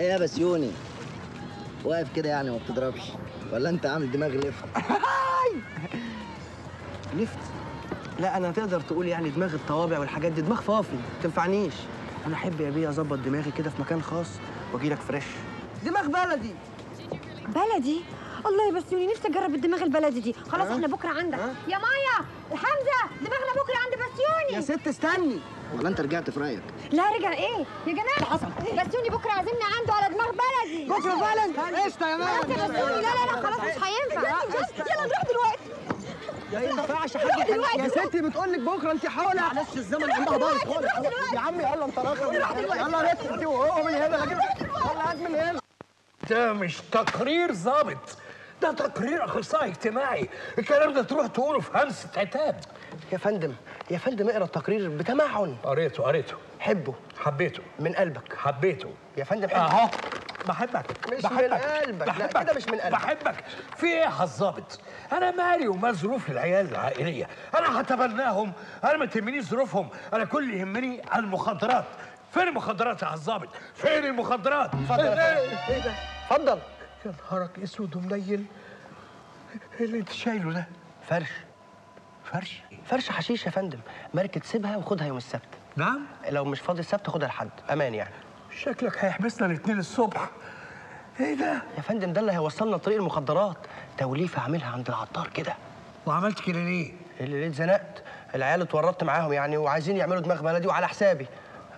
إيه يا بسيوني؟ واقف كده يعني ما بتضربش ولا انت عامل دماغ لفت لفت؟ لا أنا تقدر تقول يعني دماغ الطوابع والحاجات دي دماغ فافي ما تنفعنيش. أنا احب يا بيه اظبط دماغي كده في مكان خاص واجي لك fresh. دماغ بلدي! بلدي؟ الله يا بسيوني نفسي اجرب الدماغ البلدي دي. خلاص؟ إحنا بكرة عندك؟ يا مايا حمزة دماغنا بكرة عند بسيوني. يا ست استني. ولا أنت رجعت في رأيك. لا رجع. إيه؟ يا جماعة حصل. بسيوني بكرة عازمنا عنده على دماغ بلدي. بكرة بلد قشطة يا يا بسيوني؟ لا لا لا خلاص مش هينفع. يلا نروح دلوقتي. ما ينفعش حاجة دلوقتي. يا ستي بتقول لك بكرة أنت حاولة معلش الزمن عندها بايظ خالص. يا عم يلا انت راخر يلا ريت انت وهو من هنا. يلا هات من هنا. ده مش تقرير ظابط. ده تقرير أخصائي اجتماعي. الكلام ده تروح تقوله في همسة عتاب. يا فندم يا فندم اقرأ التقرير بتمعن. قريته قريته. حبه. حبيته. من قلبك. حبيته. يا فندم أهو. بحبك. مش بحبك. من قلبك. لا، بحبك. كده مش من قلبك. بحبك. في إيه يا الظابط أنا مالي وما ظروف العيال العائلية. أنا هتبناهم. أنا ما تهمنيش ظروفهم. أنا كل اللي يهمني المخدرات. فين المخدرات يا الظابط فين المخدرات؟ اتفضل فندم. إيه ده؟ اتفضل. يا نهارك أسود ومنيل إيه اللي أنت شايله ده؟ فرش. فرش؟ فرش حشيش يا فندم. ماركة سيبها وخدها يوم السبت. نعم؟ لو مش فاضي السبت خدها لحد. أمان يعني. شكلك هيحبسنا الاثنين الصبح. إيه ده؟ يا فندم ده اللي هيوصلنا لطريق المخدرات. توليفة عاملها عند العطار كده. وعملت كده ليه؟ اللي ليه اتزنقت. العيال اتورطت معاهم يعني وعايزين يعملوا دماغ بلدي وعلى حسابي.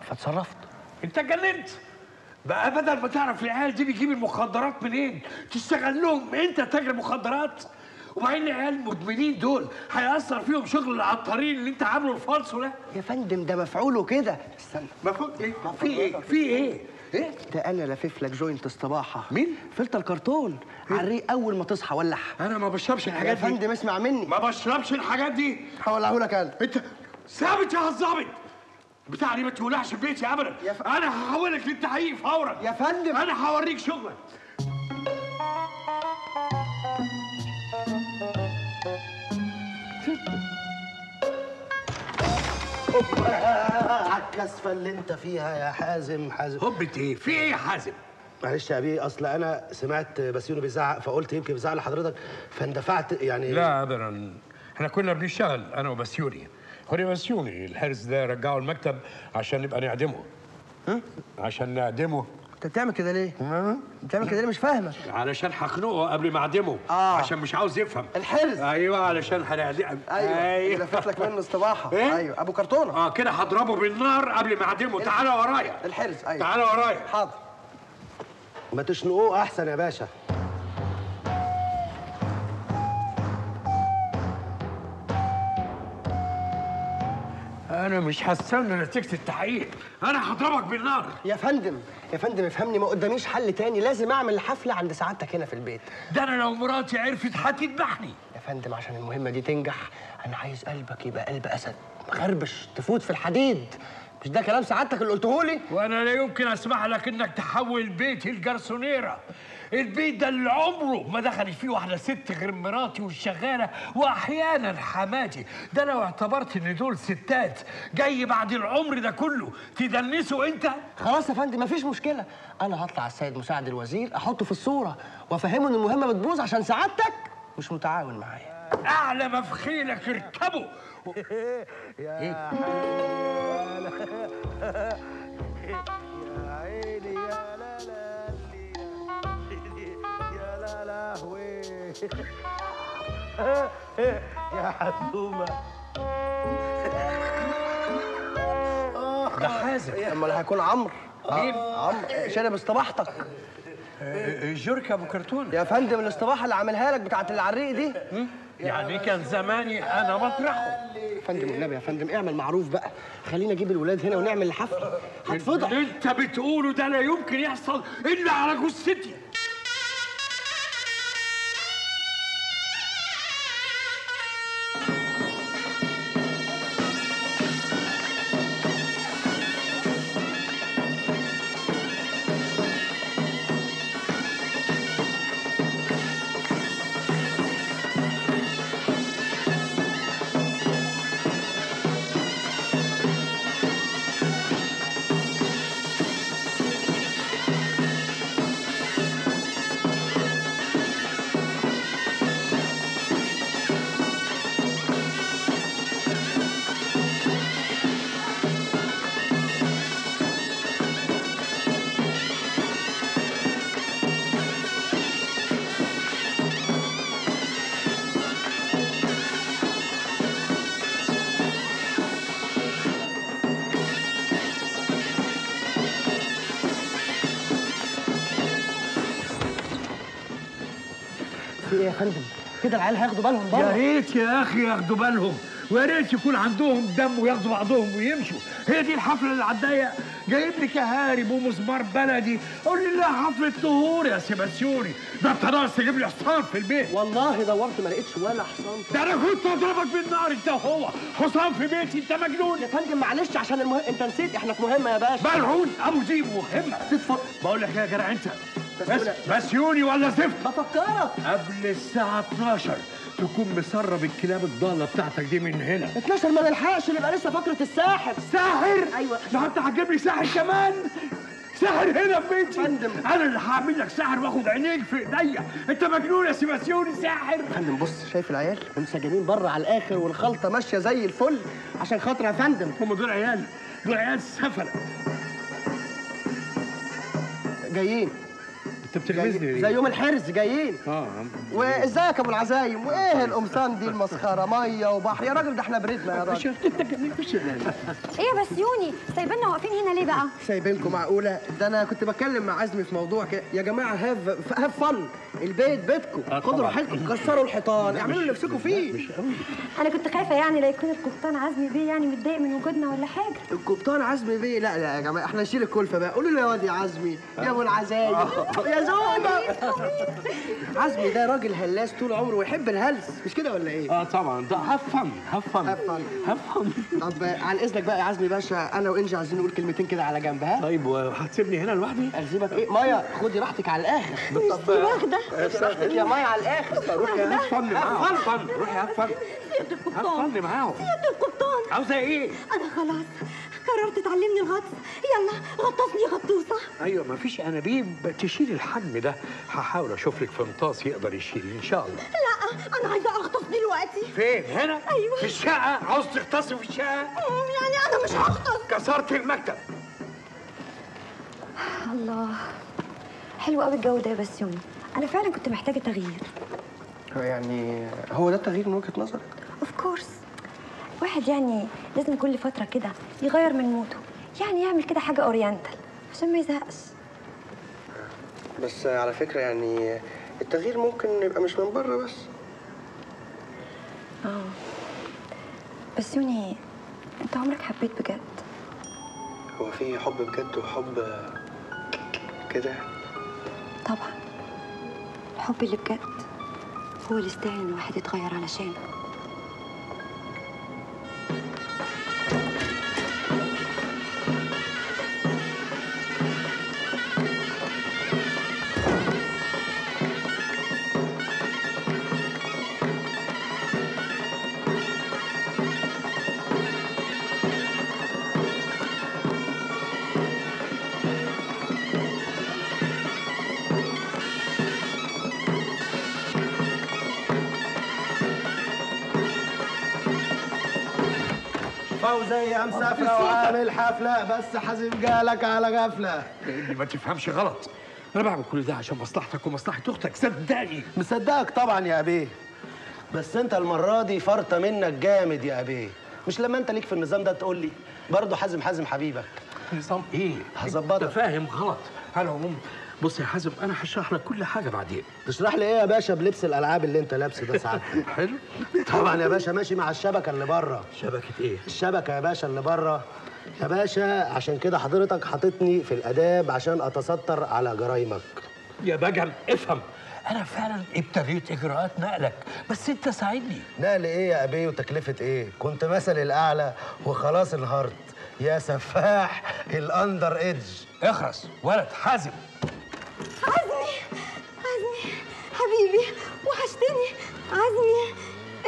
فاتصرفت. أنت اتجننت. بقى بدل ما تعرف العيال دي بيجيب المخدرات منين؟ تشتغل لهم انت تاجر مخدرات وبعدين العيال المدمنين دول هيأثر فيهم شغل العطارين اللي انت عامله الفالصو ده؟ يا فندم ده مفعوله كده استنى. مفهوم إيه؟ في إيه؟ في إيه؟ إيه؟ ده أنا لافف لك joint استباحه مين؟ فلتر كرتون على الريق اول ما تصحى ولع أنا ما بشربش يا الحاجات دي. فندم اسمع مني. ما بشربش الحاجات دي. هولعه لك أنا انت ثابت يا الظابط بتاع دي ما تولعش في بيتي أبدا. يا ف- أنا هحولك للتحقيق فورا. يا فندم. أنا هوريك شغلك. على الكسفه اللي انت فيها يا حازم حازم. هبت إيه في إيه يا حازم؟ معلش يا بيه أصل أنا سمعت بسيوني بيزعق فقلت يمكن بيزعق لحضرتك فاندفعت يعني. لا ابدا. إحنا كنا بنشتغل أنا وبسيوني خدي بسيوني الحارس ده رجعه المكتب عشان نبقى نعدمه. عشان نعدمه. انت بتعمل كده ليه؟ بتعمل كده ليه؟ مش فاهمك. علشان هخنقه قبل ما اعدمه آه. عشان مش عاوز يفهم. الحرز. أيوه علشان هنعدمه أيوه. لفت لك منه استباحة. إيه؟ أيوه. أبو كرتونة. آه كده هضربه بالنار قبل ما اعدمه. تعالى ورايا. الحرز أيوه. تعالى ورايا. حاضر. ما تشنقوه أحسن يا باشا. أنا مش هستنى نتيجه التحقيق. أنا هضربك بالنار. يا فندم يا فندم افهمني ما قداميش حل تاني. لازم أعمل الحفله عند سعادتك هنا في البيت. ده أنا لو مراتي عرفت هتذبحني. يا فندم عشان المهمة دي تنجح أنا عايز قلبك يبقى قلب أسد. مخربش تفوت في الحديد. مش ده كلام سعادتك اللي قلته لي وأنا لا يمكن أسمح لك إنك تحول بيتي الجرسونيرة. البيت ده اللي عمره ما دخلت فيه واحدة ست غير مراتي والشغالة وأحيانا حماتي. ده لو اعتبرت إن دول ستات. جاي بعد العمر ده كله تدنسه أنت؟ خلاص يا فندم مفيش مشكلة. أنا هطلع السيد مساعد الوزير أحطه في الصورة وأفهمه إن المهمة بتبوظ عشان سعادتك. مش متعاون معايا. أعلى ما في خيلك اركبه. عيني يا يا حزومة. ده حازم أمال هيكون عمرو. مين؟ عمرو. شارب استباحتك جورك أبو كرتون. يا فندم الاستباحة اللي عاملها لك بتاعت العريق دي. يعني كان زماني أنا مطرحه. يا فندم النبي يا فندم اعمل معروف بقى. خلينا نجيب الولاد هنا ونعمل الحفله هتفضح اللي انت بتقوله ده لا يمكن يحصل إلا على جثتي. كده العيال هياخدوا بالهم يا بره ريت يا أخي ياخدوا بالهم. ويا ريت يكون عندهم دم وياخدوا بعضهم ويمشوا. هي دي الحفلة اللي على الضيق جايب لي كهارب ومزمار بلدي. قول لي لا حفلة طهور يا سي بسيوني ده انت ناقص تجيب لي حصان في البيت. والله دورت ما لقيتش ولا حصان ده أنا كنت اضربك بالنار انت وهو حصان في بيتي انت مجنون. يا فندم معلش عشان المه... انت نسيت. إحنا في مهمة يا باشا. ملعون. أبو ديب مهمة. تتفضل. بقول لك يا جدع انت بس بسيوني. ولا زفت؟ بفكرك قبل الساعة 12 تكون مسرب الكلاب الضالة بتاعتك دي من هنا. 12 ما نلحقش نبقى لسه فقرة الساحر. ساحر؟ أيوة. لو انت هتجيب لي ساحر كمان؟ ساحر هنا في بيتي. فندم. أنا اللي هعمل لك ساحر وآخد عينيك في إيديا. أنت مجنون يا سي بسيوني ساحر. يا فندم بص شايف العيال؟ منسجمين بره على الآخر والخلطة ماشية زي الفل. عشان خاطر يا فندم. هم دول عيال دول عيال سفلة. جايين. انت بتلمسني جايين. زي يوم الحرز جايين. آه وازيك يا أبو العزايم؟ وإيه القمصان دي المسخرة؟ مية وبحر. يا راجل ده إحنا بردنا يا راجل. انت جميل إيه يا بسيوني سايبيننا واقفين هنا ليه بقى؟ سايبينكم معقولة؟ ده أنا كنت بتكلم مع عزمي في موضوع كده. يا جماعة have have fun البيت بيتكم. آه خدوا. راحتكم كسروا الحيطان اعملوا اللي نفسكم فيه. أنا كنت خايفة يعني لا يكون القبطان عزمي بيه يعني متضايق من وجودنا ولا حاجة. القبطان عزمي بيه؟ لا لا يا جماعة إحنا نشيل الكلفة بقى. قولوا له يا واد يا عزمي يا ابو العزايم يا زوجة. عزمي ده راجل هلاس طول عمره ويحب الهلس. مش كده ولا إيه؟ آه طبعا. ده هفن هفن هفن. هفن طب عن إذنك بقى يا عزمي باشا أنا وإنجي عايزين نقول كلمتين كده على جنب ها؟ طيب وهتسيبني هنا لوحدي؟ اغزبك إيه؟ مايا خدي راحتك على الآخر. طب واخده يا مايا على الآخر. روحي هفن معاهم. هفن روحي هفن سيادة القبطان. هفن معاهم. سيادة القبطان. عاوزة إيه؟ أنا خلاص قررت تعلمني الغطس. يلا غطسني غطوسة. أيوه ما فيش. انابيب تشيل الحجم ده. هحاول أشوف لك فنطاس يقدر يشيل إن شاء الله. لا أنا عايزة أغطس دلوقتي. فين؟ هنا؟ أيوة. في الشقة؟ عاوز تغطسي في الشقة؟ أمم، يعني أنا مش هغطس. كسرت المكتب. الله. حلو قوي الجو ده يا بسيوني أنا فعلا كنت محتاجة تغيير. يعني هو ده التغيير من وجهة نظرك؟ of course واحد يعني لازم كل فترة كده يغير من موده يعني يعمل كده حاجة oriental عشان ما يزهقش. بس على فكرة يعني التغيير ممكن يبقى مش من بره بس. آه. بسيوني أنت عمرك حبيت بجد؟ هو في حب بجد وحب كده؟ طبعا. الحب اللي بجد هو اللي يستاهل إن الواحد يتغير علشانه. حفلة بس حازم جالك على غفلة. اللي ما تفهمش غلط. أنا بعمل كل ده عشان مصلحتك ومصلحة أختك صدقني. مصدقك طبعا يا أبيه بس أنت المرة دي فرطة منك جامد يا أبيه مش لما أنت ليك في النظام ده تقول لي برضه حازم حازم حبيبك. نظام إيه؟ هظبطك. أنت فاهم غلط. على العموم بص يا حازم أنا هشرح لك كل حاجة بعدين. تشرح لي إيه يا باشا بلبس الألعاب اللي أنت لابسه ده ساعات حلو. طبعا يا باشا ماشي مع الشبكة اللي بره. شبكة إيه؟ الشبكة يا باشا اللي بره. يا باشا عشان كده حضرتك حاططني في الآداب عشان أتستر على جرايمك. يا بجم افهم. أنا فعلا ابتديت إجراءات نقلك بس أنت ساعدني. نقل إيه يا أبي وتكلفة إيه؟ كنت مثل الأعلى وخلاص انهارت. يا سفاح الأندر إيدج. اخرس ولد حازم. عزمي عزمي حبيبي وحشتني. عزمي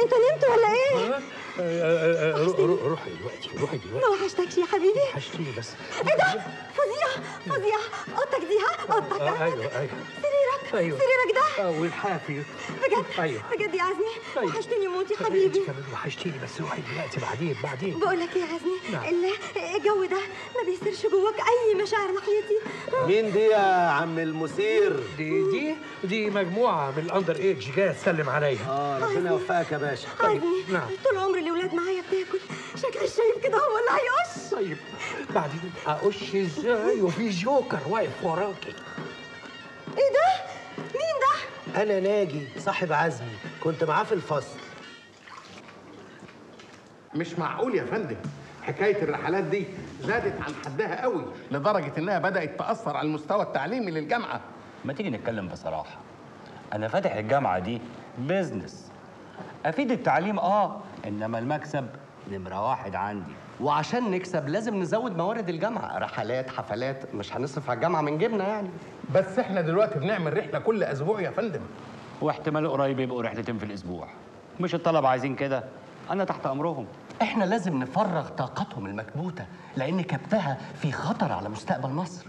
أنت نمت ولا إيه؟ روحي دلوقتي روحي دلوقتي ما وحشتكش يا حبيبي وحشتيني بس إيه ده؟ فظيع فظيع اوضتك دي ها؟ اوضتك آه، ده أيوه أيوه. سريرك أيوه. ده آه، والحافي. بجد؟ أيوه. بجد يا عزمي أيوه. وحشتني موت يا إنت حبيبي كمان وحشتيني بس روحي دلوقتي بعدين بعدين. بقول لك إيه يا عزمي نعم. ال- الجو ده ما بيصيرش جواك أي مشاعر ناحيتي. مين دي يا عم المثير دي دي دي مجموعة من الأندر ايدج جاية تسلم عليا. آه ربنا يوفقك يا باشا. عزمي نعم. طول عمري الأولاد معايا بتاكل. شكل الشايب كده هو اللي هيقش. طيب. بعدين أقش إزاي؟ وفي جوكر واقف وراكي. إيه ده؟ مين ده؟ أنا ناجي صاحب عزمي. كنت معاه في الفصل. مش معقول يا فندم. حكاية الرحلات دي زادت عن حدها قوي لدرجة إنها بدأت تأثر على المستوى التعليمي للجامعة. ما تيجي نتكلم بصراحة. أنا فاتح الجامعة دي بيزنس أفيد التعليم آه إنما المكسب نمرة واحد عندي. وعشان نكسب لازم نزود موارد الجامعة. رحلات حفلات مش هنصرف على الجامعة من جيبنا يعني. بس إحنا دلوقتي بنعمل رحلة كل أسبوع يا فندم. واحتمال قريب يبقوا رحلتين في الأسبوع. مش الطلبة عايزين كده. أنا تحت أمرهم. إحنا لازم نفرغ طاقتهم المكبوتة لأن كبتها في خطر على مستقبل مصر.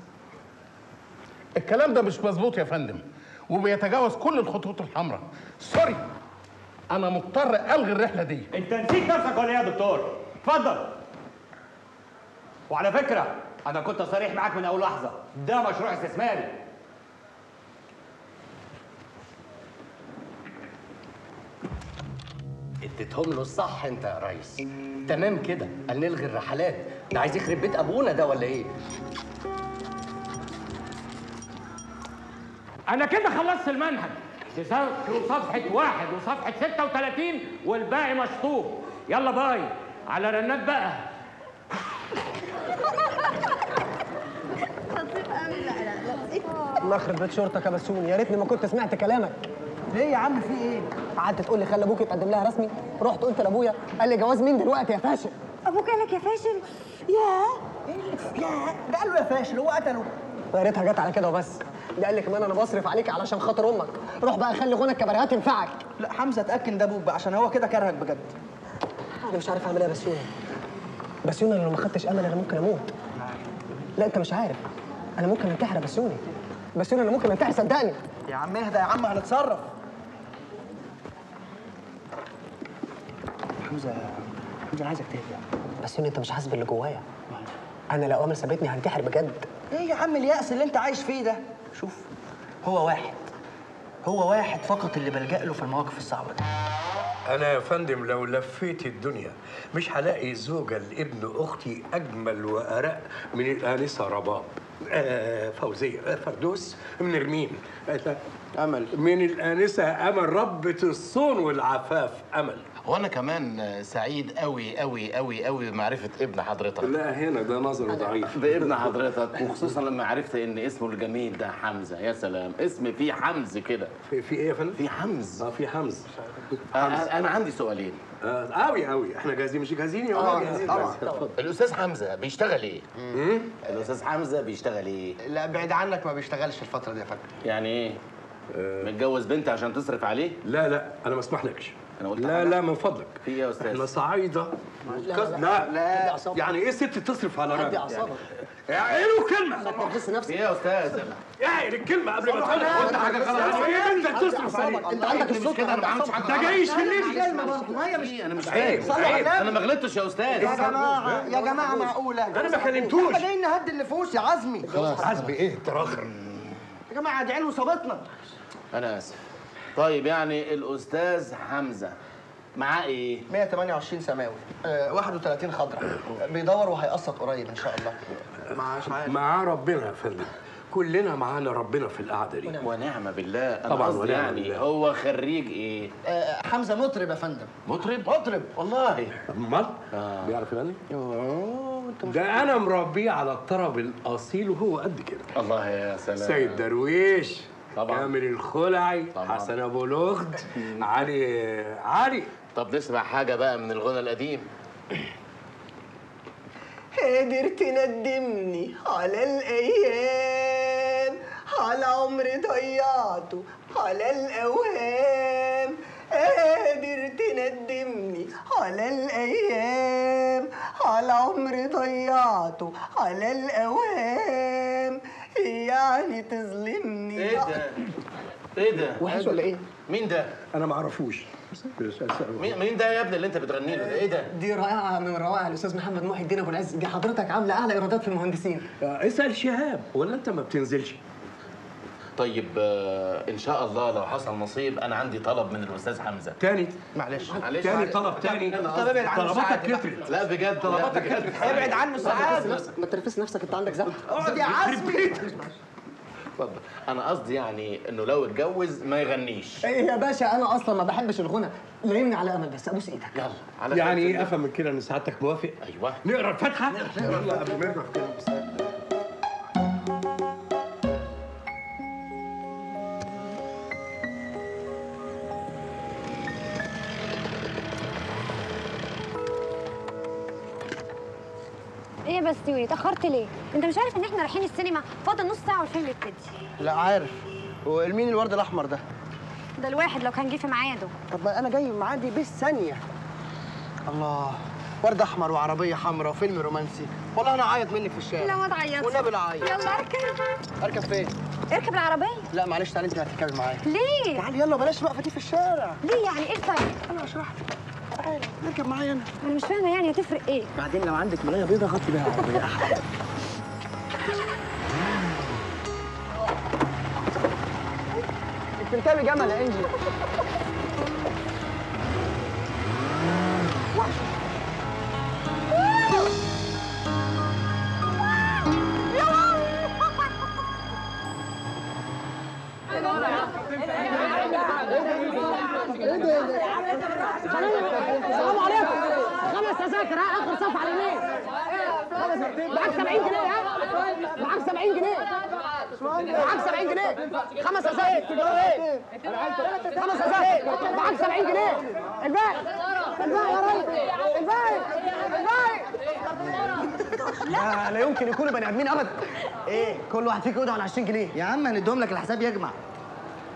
الكلام ده مش مظبوط يا فندم وبيتجاوز كل الخطوط الحمراء. سوري أنا مضطر ألغي الرحلة دي. أنت نسيت نفسك ولا إيه يا دكتور؟ اتفضل. وعلى فكرة أنا كنت صريح معاك من أول لحظة. ده مشروع استثماري. اديتهم له الصح أنت يا ريس. تمام كده. قال نلغي الرحلات. ده عايز يخرب بيت أبونا ده ولا إيه؟ أنا كده خلصت المنهج. تذاكروا صفحة واحد وصفحة 36 والباقي مشطوب. يلا باي. على رنات بقى. الله يخرب بيت شرطك يا بسون يا ريتني ما كنت سمعت كلامك. ليه يا عم؟ في إيه؟ قعدت تقول لي خلي أبوك يتقدم لها رسمي. رحت قلت لابويا قال لي جواز مين دلوقتي يا فاشل؟ أبوك قالك يا فاشل؟ ياه. يا ده قال له يا فاشل هو قتله. يا ريتها جت على كده وبس. ده قال لي كمان أنا بصرف عليك علشان خاطر أمك. روح بقى خلي غنى الكباريهات ينفعك لا حمزة اتأكد ده أبوك بقى عشان هو كده كرهك بجد. أنا مش عارف أعمل إيه يا بسيون بسيون أنا لو ما خدتش أمل أنا ممكن أموت. لا أنت مش عارف. أنا ممكن أنتحر يا بسيوني بسيون أنا ممكن أنتحر صدقني. يا عم اهدى يا عم هنتصرف. حمزة حمزة أنا عايزك تهدى. بسيون أنت مش حاسس باللي جوايا؟ أنا لو أمل سابتني هنتحر بجد. إيه يا عم اليأس اللي أنت عايش فيه ده؟ شوف هو واحد. هو واحد فقط اللي بلجأ له في المواقف الصعبة دي. أنا يا فندم لو لفيت الدنيا مش هلاقي زوجة لابن أختي أجمل وأرق من الآنسة رباب. آه فوزية. آه فردوس من رمين آه أمل. من الآنسة أمل. ربة الصون والعفاف أمل. وأنا كمان سعيد قوي قوي قوي قوي بمعرفة ابن حضرتك. لا هنا ده نظر ضعيف. بابن حضرتك وخصوصا لما عرفت إن اسمه الجميل ده حمزة. يا سلام اسم فيه حمز كده. في, في إيه يا فندم؟ في حمز. آه في حمز. أنا أنا عندي سؤالين. آه قوي قوي إحنا جاهزين مش جاهزين يا جاهزين. جاهزين. الأستاذ حمزة بيشتغل إيه؟ الأستاذ حمزة بيشتغل إيه؟ لا بعيد عنك ما بيشتغلش الفترة دي يا فندم. يعني إيه؟ متجوز بنت عشان تصرف عليه؟ لا لا أنا ما أسمحلكش. أنا قلت لا؟ لا من فضلك في إيه يا أستاذ؟ إحنا صعايده لا لا, لا. يعني إيه ست تصرف على راجل اعصابك اعقلوا كلمه تحس في نفسك إيه يا أستاذ اعقل الكلمة قبل ما تقول قلت حاجة غلط يعني إيه انت تصرف عليه انت عندك مش الصوت كده أنا ما عملتش حاجة ده جاي يشيلني كلمه برضه هي مش أنا مش فاهم عيب. أنا ما غلطتش يا أستاذ يا جماعة يا جماعة معقوله أنا ما كلمتوش إحنا جايين نهدي النفوس يا عزمي حسبي إيه التراخر يا جماعة ادعي له صابتنا أنا اسف طيب يعني الأستاذ حمزة معاه إيه؟ 128 سماوي. آه 31 خضراء بيدور وهيقسط قريب إن شاء الله. معاش عارف. معاه ربنا يا فندم كلنا معانا ربنا في القعدة دي. ونعم. بالله. أنا طبعاً ونعم يعني بالله. هو خريج إيه؟ آه حمزة مطرب يا فندم. مطرب؟ مطرب. والله. أمال؟ بيعرف يغني؟ ده أنا مربيه على الطرب الأصيل وهو قد كده. الله يا سلام. سيد درويش. طبعاً. كامل الخلعي طبعاً. حسن أبو لغد علي علي طب نسمع حاجة بقى من الغنى القديم قادر تندمني على الأيام على عمري ضيعته على الأوهام قادر تندمني على الأيام على عمري ضيعته على الأوهام يعني تظلمني إيه ده؟ إيه ده؟ وحش ولا إيه؟ مين ده؟ أنا ما أعرفوش. مين مين ده يا ابني اللي أنت بتغني له ده؟ إيه ده؟ دي رائعه من روائع الأستاذ محمد محي الدين أبو العز. دي حضرتك عاملة أعلى إيرادات في المهندسين. اسأل شهاب. ولا أنت ما بتنزلش؟ طيب آه إن شاء الله لو حصل نصيب أنا عندي طلب من الأستاذ حمزة. تاني معلش. معلش. تاني طلب تاني. طب ابعد عنه طلباتك. كترت لا بجد. طلباتك كترت. ابعد عنه نفسك ما تنرفز نفسك انت عندك زهق اقعد يا عزمي. اتفضل. أنا قصدي يعني إنه لو اتجوز ما يغنيش. إيه يا باشا أنا أصلا ما بحبش الغنى. لعيني على أمل بس أبوس إيدك. يلا. على يعني. إيه أفهم من كده إن سعادتك موافق؟ أيوه. نقرأ الفاتحة؟ يلا قبل ما نروح إيه بس يوري اتأخرت ليه؟ انت مش عارف ان إحنا رايحين السينما فاضل نص ساعة والفيلم يبتدي. لا عارف. والمين الورد الأحمر ده؟ ده الواحد لو كان جه في ميعاده. طب ما أنا جاي معادي بالثانيه الله ورد أحمر وعربية حمراء وفيلم رومانسي. والله أنا اعيط منك في الشارع. لا ما تعيطش. والنبي لا اعيط يلا اركب. اركب فين؟ اركب العربية. لا معلش تعالي انت هتركبي معايا. ليه؟ تعالي يلا بلاش الوقفة دي في الشارع. ليه يعني؟ إيه الفرق أنا اشرح لك تعالي اركب معايا أنا. أنا مش فاهمة يعني هتفرق إيه؟ بعدين لو عندك ملايه بيضة غطي بيها العربيه أحلى بتركبي جمل يا إنجي. 70 جنيه ها معاك 70 جنيه. معاك 70 جنيه. خمس تذاكر خمس تذاكر معاك 70 جنيه. الباقي. الباقي يا ريس الباقي. الباقي. لا. لا يمكن يكونوا بني آدمين ابدا إيه؟ كل واحد فيكم يقعد على 20 جنيه. يا عم هنديهم لك الحساب يجمع.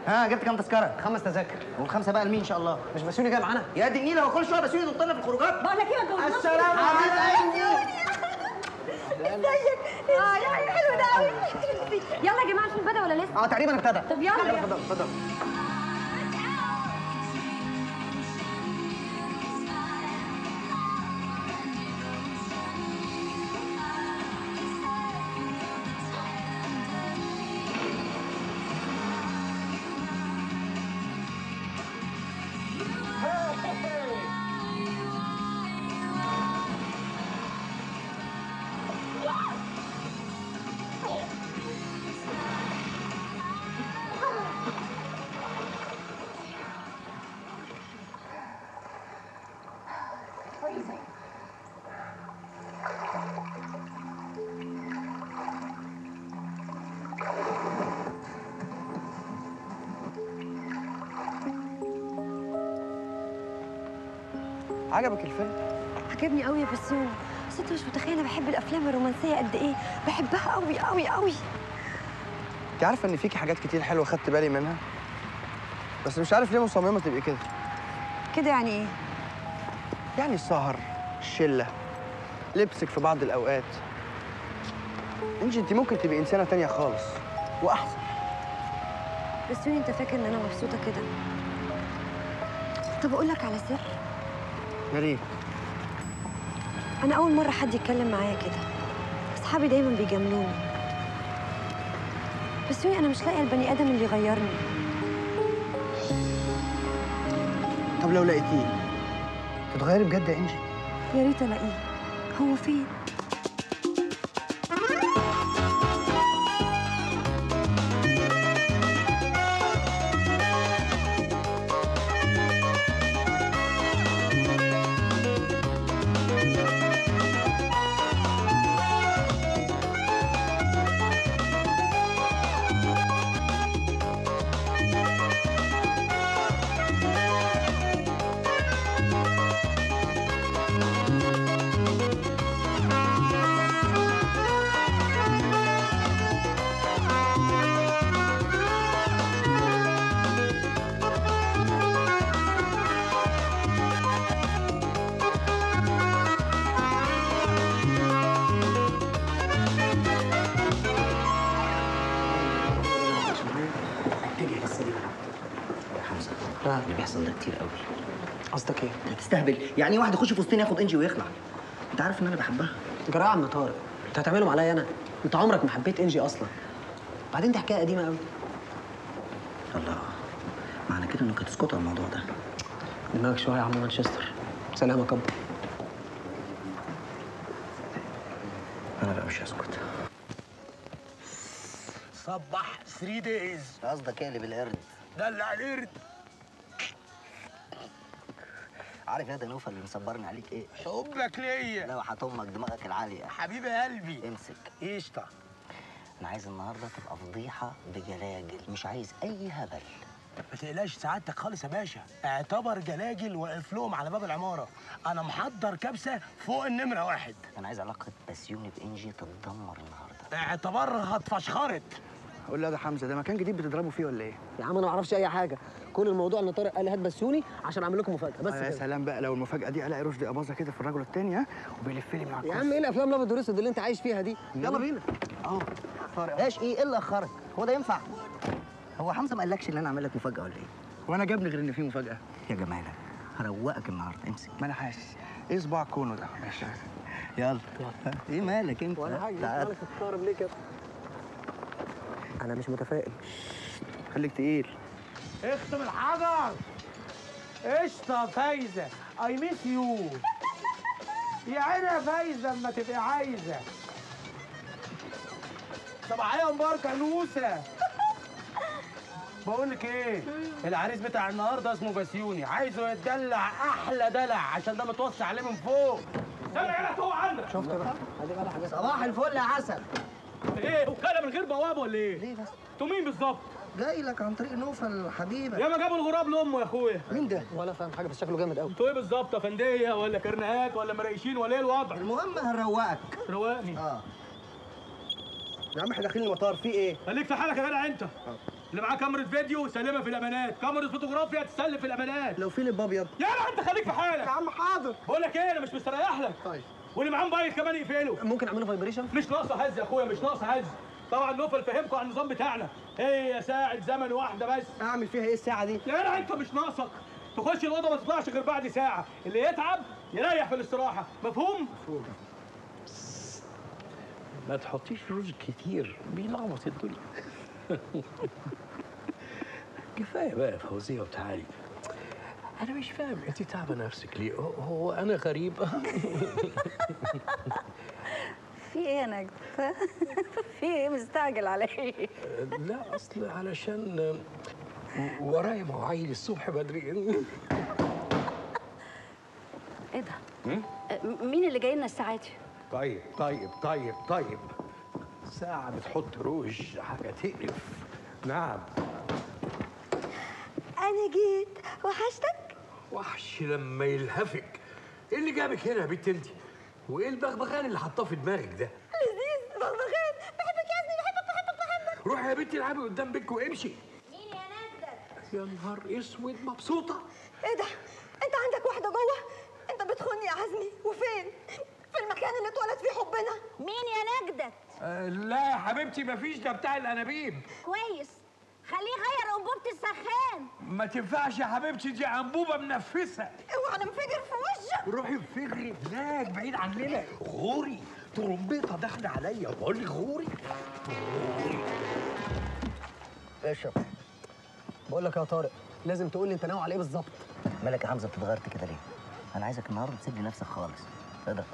ها جبت كام تذكرة؟ خمس تذاكر. والخمسة بقى لمين إن شاء الله؟ مش بسيوني جاي معانا. يا دي النيله هو كل شوية بسيوني ينط لنا في الخروجات. بقول لك إيه السلام عليكم. ازيك آه يا حلو ده قوي يلا يا جماعة الفيلم بدأ ولا لسه؟ آه تقريبا ابتدى. طب يلا. اتفضل اتفضل. عجبك الفيلم؟ عجبني قوي يا بسيوني بس انت مش متخيل أنا بحب الأفلام الرومانسية قد إيه. بحبها قوي قوي قوي. انت عارفة إن فيكي حاجات كتير حلوة خدت بالي منها؟ بس مش عارف ليه مصممة تبقي كده. كده يعني إيه؟ يعني السهر الشله لبسك في بعض الأوقات. انجي انت ممكن تبقي إنسانة تانية خالص وأحسن. بسيوني انت فاكر إن أنا مبسوطة كده؟ طب أقول لك على سر. يا ريت. أنا أول مرة حد يتكلم معايا كده. أصحابي دايما بيجاملوني. بس يوني أنا مش لاقية البني آدم اللي يغيرني. طب لو لقيتيه تتغيري بجد يا إنجي؟ يا ريت ألاقيه. هو فين؟ ها. اللي بيحصل ده كتير قوي. قصدك إيه؟ انت هتستهبل يعني إيه واحد يخش في وسطنا ياخد إنجي ويخلع. أنت عارف إن أنا بحبها. جراء يا عم طارق. أنت هتعملهم عليا أنا؟ أنت عمرك ما حبيت إنجي أصلا. بعدين دي حكاية قديمة قوي. الله. معنى كده انك هتسكت على الموضوع ده. دماغك شوية يا عم مانشستر. سلامك ابا أنا بقى مش هسكت. صبح 3 دايز. قصدك اقلب القرد دلع القرد. عارف يا ده نوفل اللي مصبرني عليك إيه؟ حبك ليا. لا وحتمك دماغك العالية. حبيب قلبي. امسك. قشطة. أنا عايز النهارده تبقى فضيحة بجلاجل مش عايز أي هبل. ما تقلقش سعادتك خالص يا باشا. اعتبر جلاجل واقف لهم على باب العمارة. أنا محضر كبسة فوق النمرة واحد. أنا عايز علاقة بسيوني بانجي تتدمر النهارده. اعتبرها اتفشخرت. قول له ده حمزة ده مكان جديد بتضربوا فيه ولا إيه؟ يا عم أنا ما أعرفش أي حاجة. كل الموضوع ان طارق قال هات بسيوني عشان اعمل لكم مفاجأة. بس آه يا سلام بقى لو المفاجأة دي الاقي رشدي أباظة كده في الرجل التاني ها وبيلف لي مع يا عم إيه الافلام الابيض والاسود اللي انت عايش فيها دي؟ يلا بينا. اهو طارق. إيش إيه إيه اللي أخرك؟ هو ده ينفع؟ هو حمزة ما قالكش إن أنا أعمل لك مفاجأة ولا إيه؟ وأنا جابني غير إن في مفاجأة. يا جمالك هروقك النهارده امسك. ما أنا حاسس. إيه صباع كونه ده؟ ماشي. يلا. إيه مالك أنت؟ ولا حاجة. تعال. تستغرب ليه كده؟ أنا مش متفائل. خليك تقيل. اختم الحجر. قشطة فايزة. اي ميس يو يا عيني يا فايزة أما تبقي عايزة. صباحيه مباركه نوسه بقول لك إيه؟ العريس بتاع النهارده اسمه بسيوني عايزه يتدلع أحلى دلع عشان ده متوصي عليه من فوق. استنى يا هو عندك. شفت بقى؟ صباح الفل يا عسل. إيه وكالة من غير بوابة ولا إيه؟ ليه بس؟ أنتوا مين بالظبط؟ جاي لك عن طريق نوفل حبيبك ياما جابوا الغراب لأمه يا اخويا مين ده؟ ولا فاهم حاجة بس شكله جامد قوي أنتوا إيه بالظبط يا أفندية؟ ولا كرنيهات ولا مريشين؟ ولا إيه الوضع؟ المهم هنروقك روقني. آه. يا عم إحنا داخلين المطار في إيه؟ خليك في حالك يا جدع أنت. اللي معاه كاميرا فيديو سلمها في الأمانات. كاميرا فوتوغرافيا تسلم في الأمانات. لو في لب أبيض. يا جدع أنت خليك في حالك. يا عم حاضر. بقول لك إيه أنا مش مستريح لك. طيب. واللي معاه موبايل كمان يقفله ممكن أعمله vibration مش ناقصة هز يا أخويا مش ناقصة هز. طبعا نوفل فهمكم على النظام بتاعنا. هي ساعة زمن واحدة بس. أعمل فيها إيه الساعة دي؟ يا أنت مش ناقصك. تخش الأوضة ما تطلعش غير بعد ساعة. اللي يتعب يريح في الاستراحة. مفهوم؟ ما تحطيش رز كتير. بيلخبط الدنيا. كفاية بقى يا فوزية وتعالي أنا مش فاهم. أنت تعبه نفسك ليه؟ هو- هو أنا غريب. في إيه يا نجد؟ في إيه مستعجل على إيه؟ لا أصل علشان ورايا مواعيد الصبح بدري إيه ده؟ مين اللي جاي لنا الساعة دي؟ طيب طيب طيب طيب ساعة بتحط روج حاجة تقرف نعم أنا جيت وحشتك؟ وحش لما يلهفك إيه اللي جابك هنا يا بنت انت؟ وايه البغبغان اللي حطاه في دماغك ده؟ لذيذ بغبغان بحبك يا ابني بحبك بحبك بحبك روحي يا بنتي العبي قدام بيتك وامشي مين يا نجدة؟ يا نهار اسود مبسوطة إيه ده؟ انت عندك واحدة جوه؟ انت بتخوني يا عزمي وفين؟ في المكان اللي اتولد فيه حبنا مين يا نجدة؟ آه لا يا حبيبتي مفيش ده بتاع الأنابيب كويس خليه يغير انبوبة السخان. ما تنفعش يا حبيبتي دي انبوبة منفسة. اوعى ننفجر في وشك. روحي انفجري هناك بعيد عننا. غوري ترمبيطه داخلة عليا. بقول لك غوري اشرب بقول لك يا طارق لازم تقول لي انت ناوي على إيه بالظبط. مالك يا حمزة اتغيرت كده ليه؟ أنا عايزك النهارده تسيب لي نفسك خالص. أقدر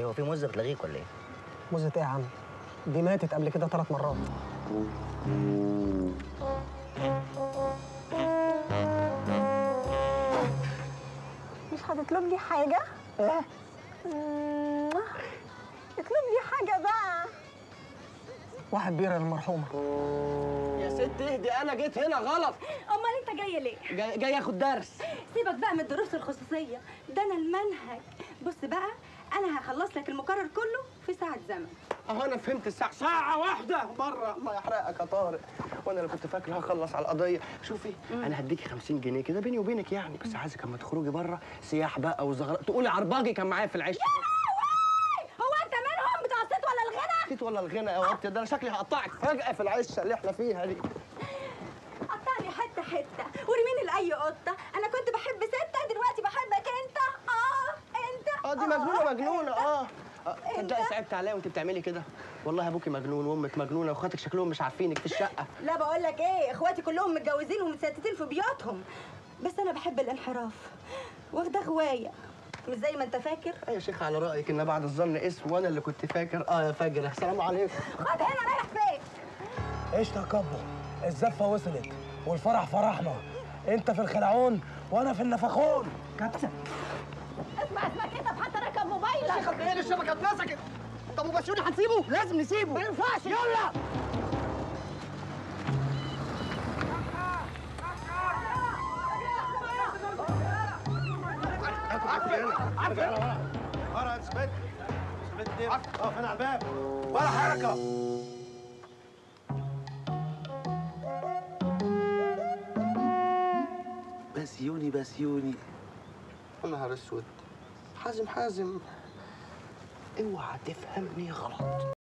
إيه هو في موزة بتلغيك ولا إيه؟ مزة إيه يا عم دي ماتت قبل كده ثلاث مرات مش هتطلب لي حاجة؟ إيه؟ اطلب لي حاجة بقى واحد بيرة للمرحومة يا ست اهدي أنا جيت هنا غلط أمال أنت جاي ليه؟ جاي, جاي آخد درس سيبك بقى من الدروس الخصوصية ده أنا المنهج بص بقى أنا هخلص لك المقرر كله في ساعة زمن. أهو أنا فهمت الساعة. ساعة واحدة. بره الله يحرقك يا طارق. وأنا اللي كنت فاكر هخلص على القضية. شوفي أنا هديكي 50 جنيه كده بيني وبينك يعني. بس عايزك أما تخرجي بره سياح بقى وزغرات تقولي عرباجي كان معايا في العيش. الصيت ولا الغنى؟ ولا الغنى يا وقت ده أنا شكلي هقطعك فجأة في العشه اللي إحنا فيها دي قطعني حتة حتة ورميني لأي قطة أنا كنت بحب ستة دلوقتي بحبك أنت آه أنت آه دي مجنونه مجنونه آه. تصدقي صعبت عليا وأنت بتعملي كده؟ والله أبوكي مجنون وأمك مجنونة وأخواتك شكلهم مش عارفينك في الشقة. لا بقول لك إيه إخواتي كلهم متجوزين ومتستتين في بيوتهم. بس أنا بحب الانحراف. واخدة هواية. مش زي ما أنت فاكر؟ يا شيخ على رأيك إن بعد الظن اسم وأنا اللي كنت فاكر. آه يا فجر السلام عليكم. خد هنا رايح فين؟ إيش تكبر. الزفة وصلت والفرح فرحنا. أنت في الخلعون وأنا في النفخون. كابتن اسمع اسمع كده حتى موبايلك شيخ إيه الشبكه اتمسكت طب وبسيوني هنسيبه؟ لازم نسيبه. ما ينفعش. يلا. ورا اثبت اثبت دي اقف هنا على الباب ولا حركه بسيوني بسيوني يا نهار أسود. حازم حازم. اوعى تفهمني غلط.